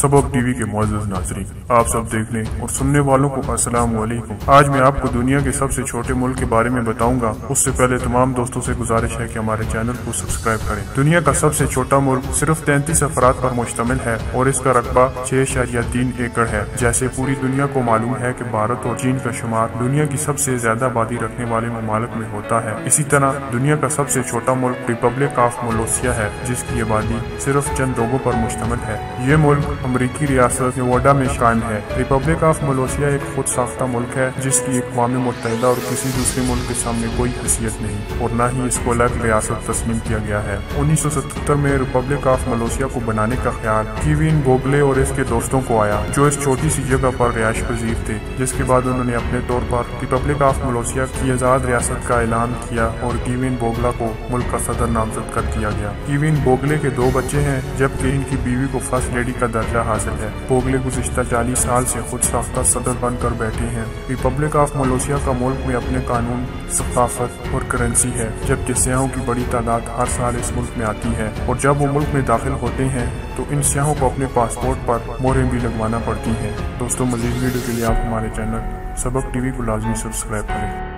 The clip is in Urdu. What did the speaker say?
سبق ٹی وی کے معزز ناظرین، آپ سب دیکھنے اور سننے والوں کو السلام علیکم۔ آج میں آپ کو دنیا کے سب سے چھوٹے ملک کے بارے میں بتاؤں گا۔ اس سے پہلے تمام دوستوں سے گزارش ہے کہ ہمارے چینل کو سبسکرائب کریں۔ دنیا کا سب سے چھوٹا ملک صرف تینتیس افراد پر مشتمل ہے اور اس کا رقبہ چھ اشاریہ تین ایکڑ ہے۔ جیسے پوری دنیا کو معلوم ہے کہ بھارت اور چین کا شمار دنیا کی سب سے زیادہ آبادی رکھنے والے ممالک میں ہوتا ہے۔ اسی طرح دنیا کا سب سے چھوٹا ملک ریپبلک آف ملوسیا ہے، جس کی آبادی صرف چند لوگوں پر مشتمل ہے۔ یہ ملک امریکی ریاست نیوڈا میں قائم ہے۔ ریپبلک آف ملوشیا ایک خود ساختہ ملک ہے، جس کی اقوام متحدہ اور کسی دوسرے ملک کے سامنے کوئی حیثیت نہیں، اور نہ ہی اس کو الگ ریاست تسلیم کیا گیا ہے۔ انیس سو ستتر میں ریپبلک آف ملوشیا کو بنانے کا خیال کیوین گوگلے اور اس کے دوستوں کو آیا، جو اس چھوٹی سی جگہ پر رہائش پذیر تھے، جس کے بعد انہوں نے اپنے طور پر ریپبلک آف ملوشیا کی آزاد ریاست کا اعلان کیا اور کیوین بوگلا کو ملک کا صدر نامزد کر دیا گیا۔ کیوین بوگلے کے دو بچے ہیں، جبکہ ان کی بیوی کو فرسٹ لیڈی کا درجہ درجہ حاصل ہے۔ پوگلے گزشتہ چالیس سال سے خود ساختہ صدر بن کر بیٹھے ہیں۔ ریپبلک آف ملوشیا کا ملک میں اپنے قانون، ثقافت اور کرنسی ہے، جبکہ سیاحوں کی بڑی تعداد ہر سال اس ملک میں آتی ہے۔ اور جب وہ ملک میں داخل ہوتے ہیں، تو ان سیاحوں کو اپنے پاسپورٹ پر مورے بھی لگوانا پڑتی ہیں۔ دوستوں مزید ویڈیو کے لیے آپ ہمارے چینل سبق ٹی وی کو لازمی سبسکرائب کریں۔